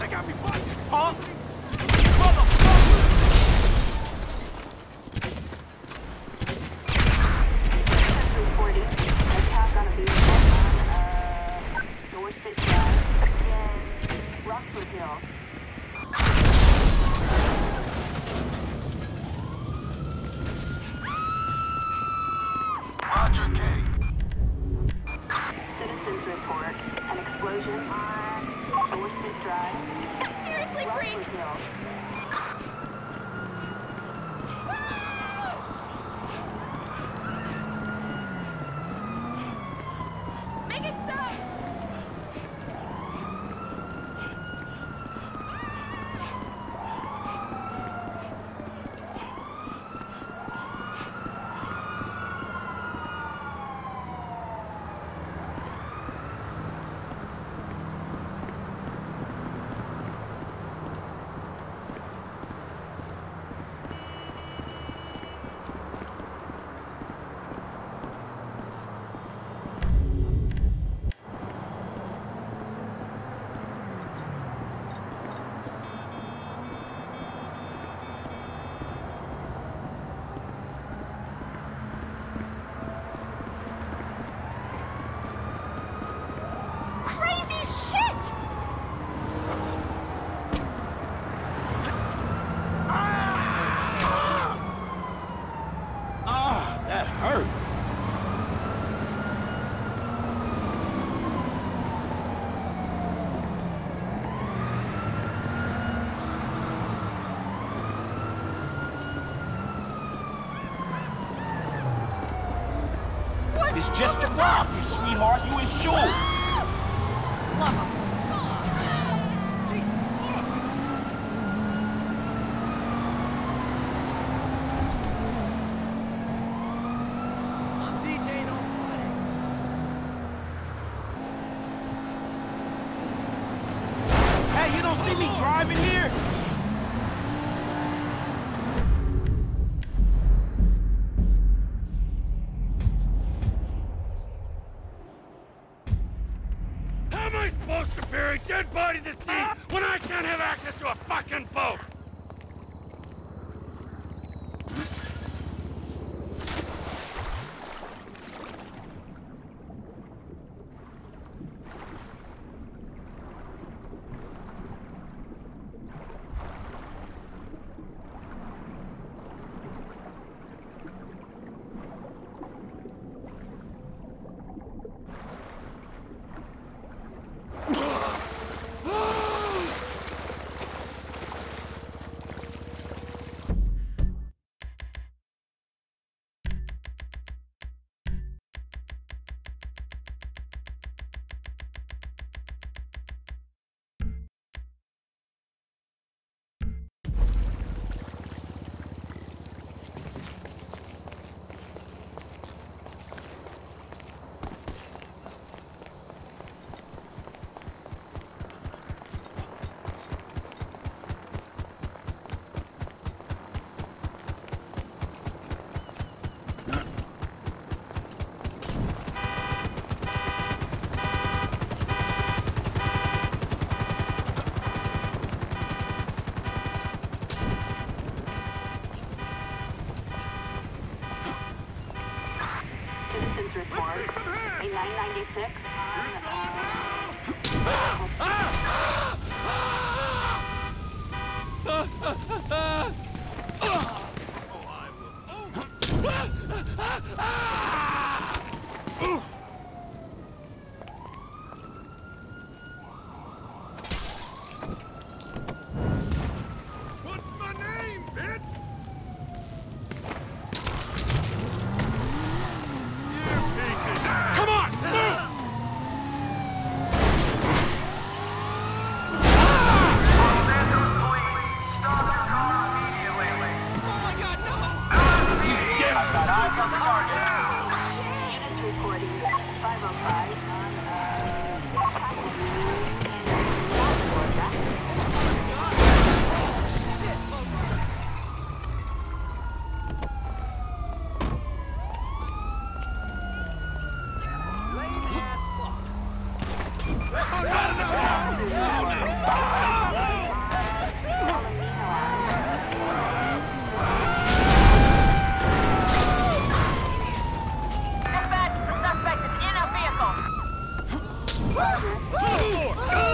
They got me fucked. Huh? Motherfucker! Reporting It's just a robbery, sweetheart. You insured. Hey, you don't see me driving here? Am I supposed to bury dead bodies at sea when I can't have access to a fucking boat? Report a 996 on uh, What's 505 Two more! Go!